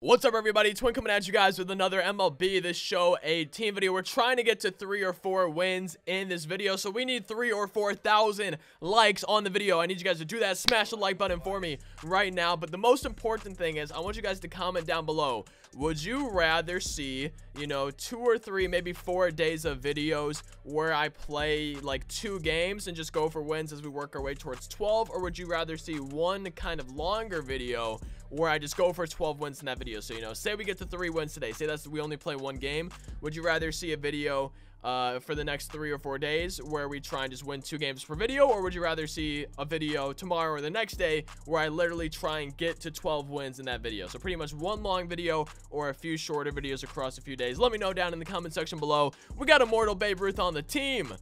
What's up everybody, Twin coming at you guys with another MLB The Show a team video. We're trying to get to three or four wins in this video, so we need three or four thousand likes on the video. I need you guys to do that, smash the like button for me right now. But the most important thing is I want you guys to comment down below. Would you rather see, you know, two or three, maybe four days of videos where I play like two games and just go for wins as we work our way towards 12? Or would you rather see one kind of longer video where I just go for 12 wins in that video. So, you know, say we get to three wins today. Say that's we only play one game. Would you rather see a video uh, for the next three or four days where we try and just win two games per video? Or would you rather see a video tomorrow or the next day where I literally try and get to 12 wins in that video? So pretty much one long video or a few shorter videos across a few days. Let me know down in the comment section below. We got Immortal Babe Ruth on the team.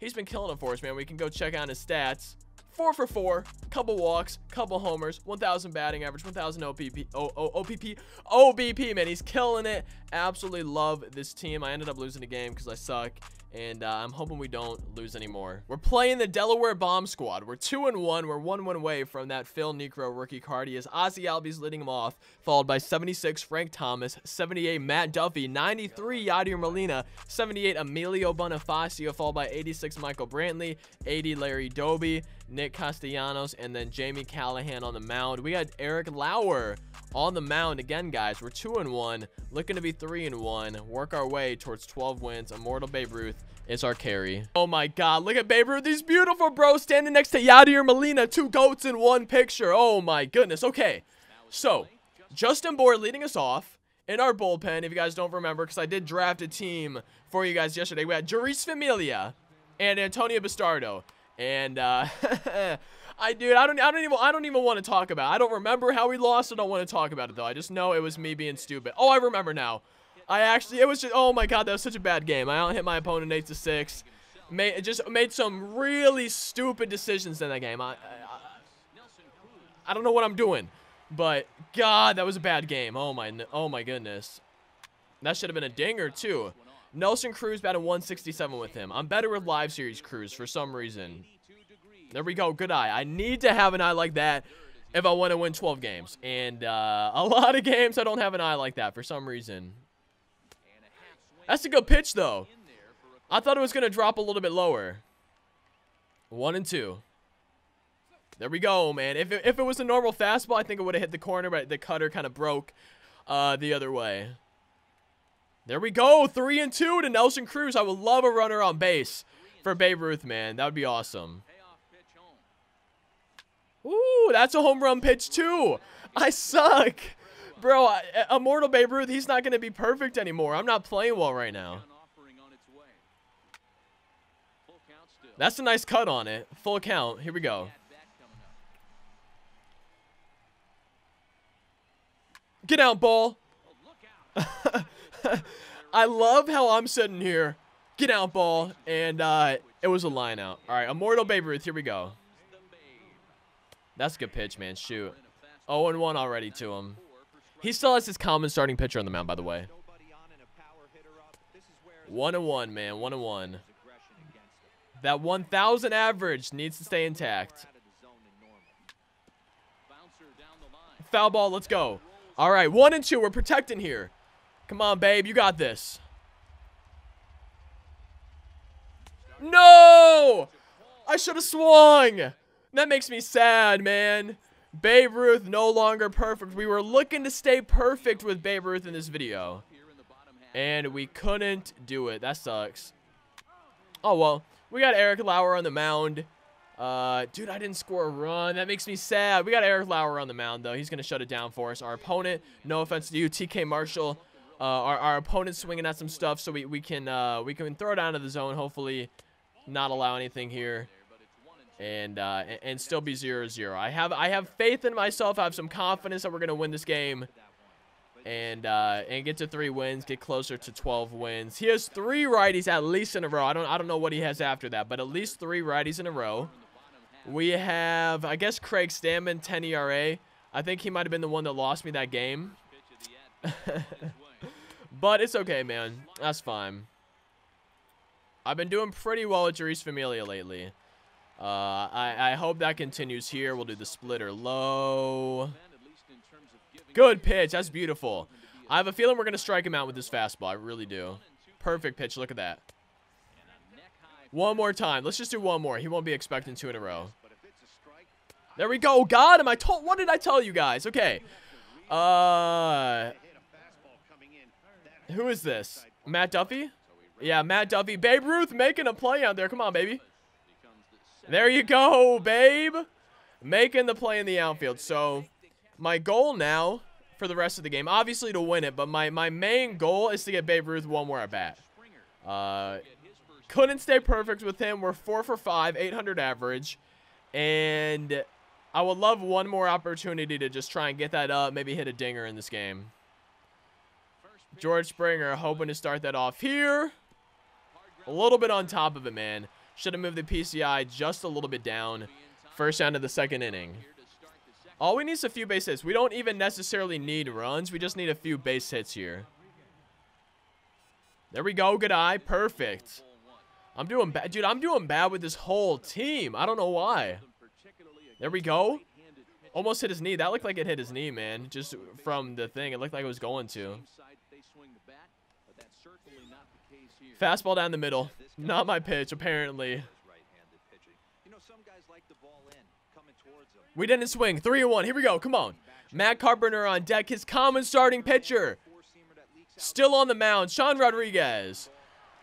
He's been killing it for us, man. We can go check out his stats four for four, couple walks, couple homers, 1,000 batting average, 1,000 OPP, o, o, OPP, OBP, man. He's killing it. Absolutely love this team. I ended up losing the game because I suck. And uh, I'm hoping we don't lose anymore. We're playing the Delaware Bomb Squad. We're 2 and one. We're 1 1 away from that Phil Niekro rookie card. He is Ozzy Albies leading him off, followed by 76 Frank Thomas, 78 Matt Duffy, 93 Yadier Molina, 78 Emilio Bonifacio, followed by 86 Michael Brantley, 80 Larry Doby, Nick Castellanos, and then Jamie Callahan on the mound. We got Eric Lauer on the mound again, guys. We're 2 and one, looking to be 3 and one. Work our way towards 12 wins. Immortal Babe Ruth is our carry. Oh my god, look at Babe Ruth. He's beautiful, bro. Standing next to Yadier Molina. Two goats in one picture. Oh my goodness. Okay, so Justin Bour leading us off in our bullpen. If you guys don't remember, because I did draft a team for you guys yesterday. We had Jeurys Familia and Antonio Bastardo. And uh, I dude, I don't I don't even I don't even want to talk about. It. I don't remember how we lost. I don't want to talk about it though. I just know it was me being stupid. Oh, I remember now. I actually it was just oh my god, that was such a bad game. I only hit my opponent 8 to 6. Made just made some really stupid decisions in that game. I, I I don't know what I'm doing. But god, that was a bad game. Oh my oh my goodness. That should have been a dinger too. Nelson Cruz batted 167 with him. I'm better with live series Cruz for some reason. There we go. Good eye. I need to have an eye like that if I want to win 12 games. And uh, a lot of games I don't have an eye like that for some reason. That's a good pitch, though. I thought it was going to drop a little bit lower. One and two. There we go, man. If it, if it was a normal fastball, I think it would have hit the corner, but the cutter kind of broke uh, the other way. There we go. Three and two to Nelson Cruz. I would love a runner on base for Babe Ruth, man. That would be awesome. Ooh, that's a home run pitch, too. I suck. Bro, Immortal Babe Ruth, he's not going to be perfect anymore. I'm not playing well right now. That's a nice cut on it. Full count. Here we go. Get out, ball. I love how I'm sitting here. Get out ball. And uh, it was a line out. All right, Immortal Babe Ruth. Here we go. That's a good pitch, man. Shoot. 0-1 already to him. He still has his common starting pitcher on the mound, by the way. One and one, man. One and one. That 1,000 average needs to stay intact. Foul ball. Let's go. All right, 1 and 2. We're protecting here. Come on, babe. You got this. No! I should have swung. That makes me sad, man. Babe Ruth no longer perfect. We were looking to stay perfect with Babe Ruth in this video. And we couldn't do it. That sucks. Oh, well. We got Eric Lauer on the mound. Uh, dude, I didn't score a run. That makes me sad. We got Eric Lauer on the mound, though. He's going to shut it down for us. Our opponent, no offense to you, TK Marshall, uh, our, our opponent's swinging at some stuff, so we, we can uh, we can throw it down to the zone, hopefully not allow anything here, and uh, and still be 0-0. I have I have faith in myself. I have some confidence that we're going to win this game and uh, and get to three wins, get closer to 12 wins. He has three righties at least in a row. I don't I don't know what he has after that, but at least three righties in a row. We have, I guess, Craig Stammen, 10 ERA. I think he might have been the one that lost me that game. But it's okay, man. That's fine. I've been doing pretty well with Jeurys Familia lately. Uh, I, I hope that continues here. We'll do the splitter low. Good pitch. That's beautiful. I have a feeling we're going to strike him out with this fastball. I really do. Perfect pitch. Look at that. One more time. Let's just do one more. He won't be expecting two in a row. There we go. Got him. I told. What did I tell you guys? Okay. Uh. Who is this? Matt Duffy? Yeah, Matt Duffy. Babe Ruth making a play out there. Come on, baby. There you go, babe. Making the play in the outfield. So, my goal now for the rest of the game, obviously to win it, but my, my main goal is to get Babe Ruth one more at bat. Uh, couldn't stay perfect with him. We're 4 for 5, 800 average. And I would love one more opportunity to just try and get that up, maybe hit a dinger in this game. George Springer hoping to start that off here. A little bit on top of it, man. Should have moved the PCI just a little bit down. First down of the second inning. All we need is a few base hits. We don't even necessarily need runs. We just need a few base hits here. There we go. Good eye. Perfect. I'm doing bad. Dude, I'm doing bad with this whole team. I don't know why. There we go. Almost hit his knee. That looked like it hit his knee, man. Just from the thing. It looked like it was going to. Fastball down the middle. Not my pitch, apparently. We didn't swing. 3 and 1. Here we go. Come on. Matt Carpenter on deck. His common starting pitcher. Still on the mound. Sean Rodriguez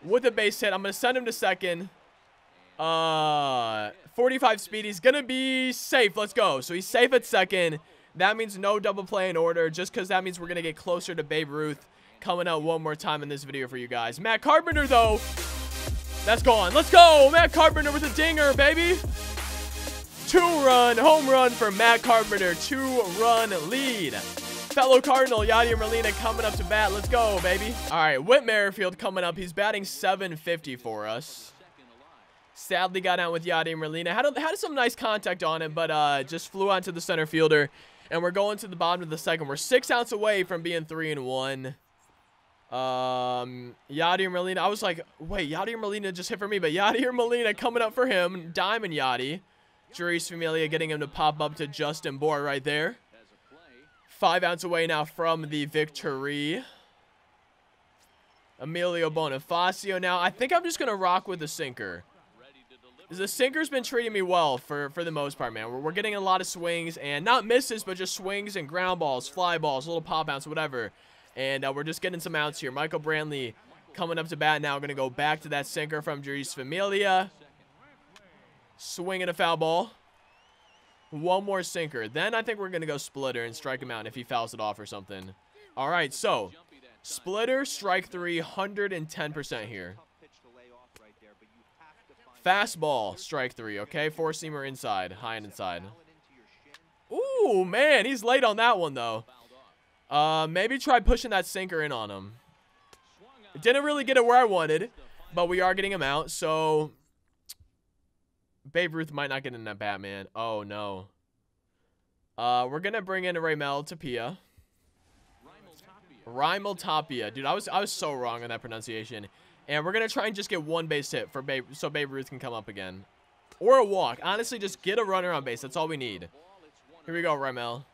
with a base hit. I'm going to send him to second. Uh, 45 speed. He's going to be safe. Let's go. So he's safe at second. That means no double play in order just because that means we're going to get closer to Babe Ruth coming out one more time in this video for you guys. Matt Carpenter, though, that's gone. Let's go. Matt Carpenter with a dinger, baby. Two-run home run for Matt Carpenter. Two-run lead. Fellow Cardinal, Yadier Molina coming up to bat. Let's go, baby. All right, Whit Merrifield coming up. He's batting 750 for us. Sadly got out with Yadier Molina. Had, a, had some nice contact on him, but uh, just flew onto the center fielder. And we're going to the bottom of the second. We're six outs away from being three and one. Um, Yadier Molina. I was like, wait, Yadier Molina just hit for me, but Yadier Molina coming up for him. Diamond Yadi. Jeurys Familia getting him to pop up to Justin Bour right there. Five outs away now from the victory. Emilio Bonifacio now. I think I'm just going to rock with the sinker. The sinker's been treating me well for, for the most part, man. We're, we're getting a lot of swings and not misses, but just swings and ground balls, fly balls, little pop outs, whatever. And uh, we're just getting some outs here. Michael Brantley coming up to bat now. Going to go back to that sinker from Jeurys Familia. Swinging a foul ball. One more sinker. Then I think we're going to go splitter and strike him out if he fouls it off or something. All right, so splitter, strike three, 110% here. Fastball, strike three, okay? Four-seamer inside, high and inside. Ooh, man, he's late on that one, though. Uh, maybe try pushing that sinker in on him. It didn't really get it where I wanted, but we are getting him out, so... Babe Ruth might not get in that Batman. Oh, no. Uh, we're gonna bring in Raimel Tapia. Raimel Tapia. Dude, I was I was so wrong on that pronunciation. And we're gonna try and just get one base hit for Babe so Babe Ruth can come up again. Or a walk. Honestly, just get a runner on base. That's all we need. Here we go, Raimel.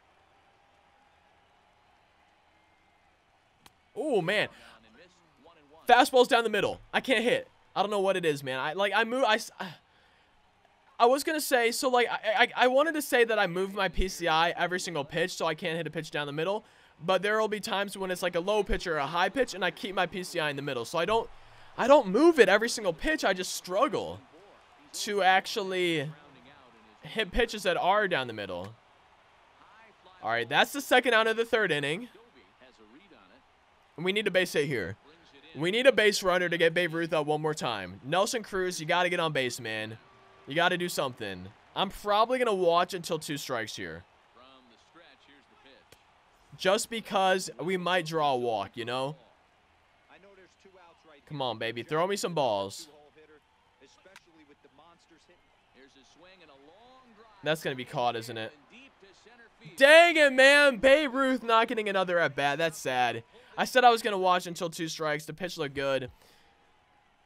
Oh, man. Fastball's down the middle. I can't hit. I don't know what it is, man. I like I move I I was gonna say so like I, I I wanted to say that I move my PCI every single pitch so I can't hit a pitch down the middle, but there will be times when it's like a low pitch or a high pitch and I keep my PCI in the middle. So I don't I don't move it every single pitch. I just struggle to actually hit pitches that are down the middle. All right, that's the second out of the third inning. And we need a base hit here. We need a base runner to get Babe Ruth up one more time. Nelson Cruz, you got to get on base, man. You got to do something. I'm probably going to watch until two strikes here. Just because we might draw a walk, you know? Come on, baby. Throw me some balls. That's going to be caught, isn't it? Dang it, man. Babe Ruth not getting another at bat. That's sad. I said I was going to watch until two strikes. The pitch looked good.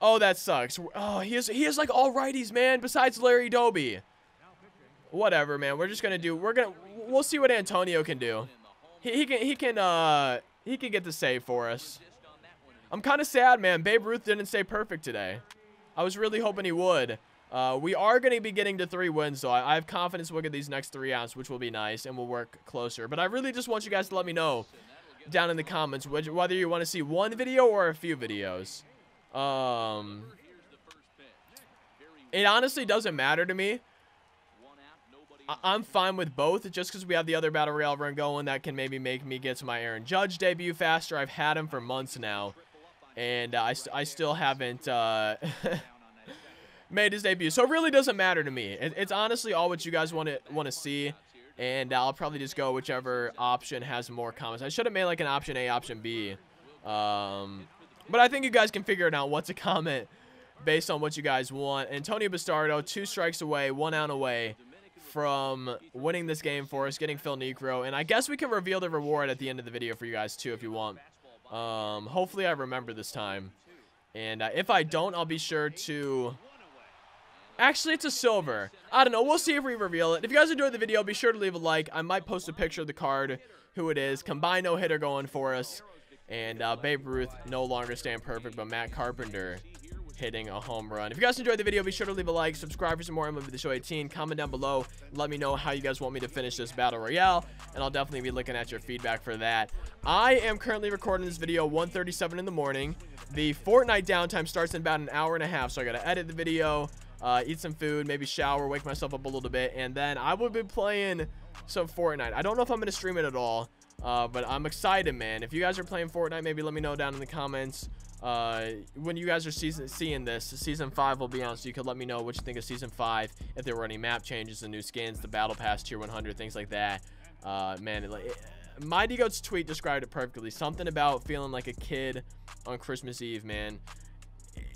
Oh, that sucks. Oh, he is, he has like all righties, man, besides Larry Doby. Whatever, man. We're just going to do, we're going to, we'll see what Antonio can do. he, he can he can uh he can get the save for us. I'm kind of sad, man. Babe Ruth didn't stay perfect today. I was really hoping he would. Uh, we are going to be getting to three wins, so I, I, have confidence we'll get these next three outs, which will be nice, and we'll work closer. But I really just want you guys to let me know down in the comments whether you want to see one video or a few videos. Um, it honestly doesn't matter to me. I am fine with both, just because we have the other Battle Royale run going that can maybe make me get to my Aaron Judge debut faster. I've had him for months now, and uh, I, st I still haven't uh, made his debut. So it really doesn't matter to me. It, it's honestly all what you guys want to want to see, and I'll probably just go whichever option has more comments. I should have made like an option A, option B, um, but I think you guys can figure it out what's a comment based on what you guys want. Antonio Bastardo, two strikes away, one out away from winning this game for us, getting Phil Niekro. And I guess we can reveal the reward at the end of the video for you guys, too, if you want. Um, hopefully I remember this time. And uh, if I don't, I'll be sure to... Actually, it's a silver. I don't know. We'll see if we reveal it. If you guys enjoyed the video, be sure to leave a like. I might post a picture of the card, who it is. Combine no-hitter going for us. And uh, Babe Ruth no longer staying perfect, but Matt Carpenter hitting a home run. If you guys enjoyed the video, be sure to leave a like, subscribe for some more MLB The Show 18, comment down below, let me know how you guys want me to finish this Battle Royale, and I'll definitely be looking at your feedback for that. I am currently recording this video 1.37 in the morning. The Fortnite downtime starts in about an hour and a half, so I gotta edit the video, uh, eat some food, maybe shower, wake myself up a little bit, and then I will be playing some Fortnite. I don't know if I'm gonna stream it at all, uh, but I'm excited, man. If you guys are playing Fortnite, maybe let me know down in the comments uh, when you guys are season, seeing this, season five will be on, so you could let me know what you think of season five. If there were any map changes, the new skins, the battle pass, tier 100, things like that. Uh, man, it, it, Mighty Goat's tweet described it perfectly. Something about feeling like a kid on Christmas Eve, man.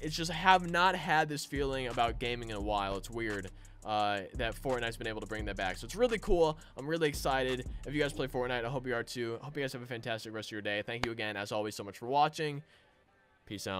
It's just have not had this feeling about gaming in a while. It's weird uh, that Fortnite's been able to bring that back. So it's really cool. I'm really excited. If you guys play Fortnite, I hope you are too. I hope you guys have a fantastic rest of your day. Thank you again, as always, so much for watching. Peace out.